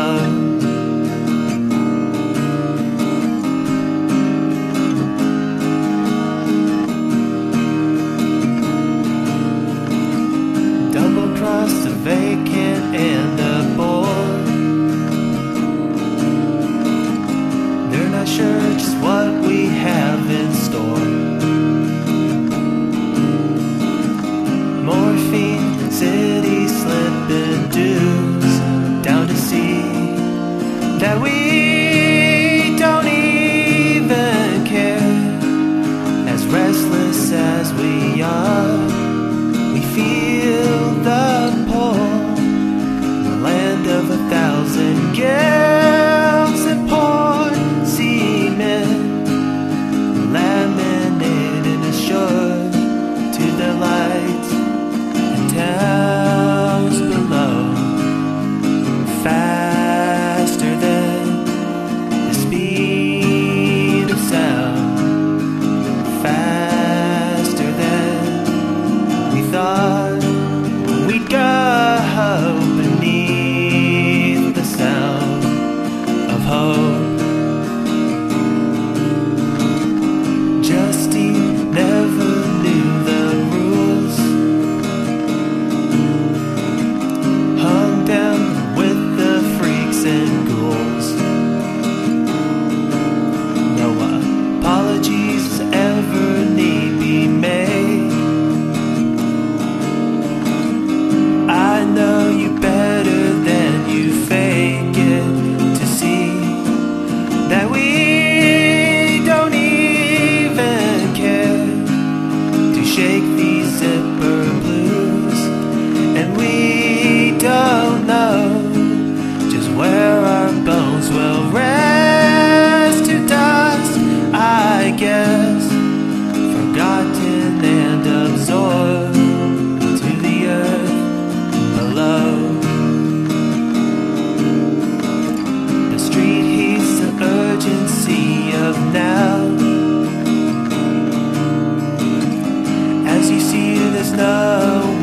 love. that we shake these. CC, there's no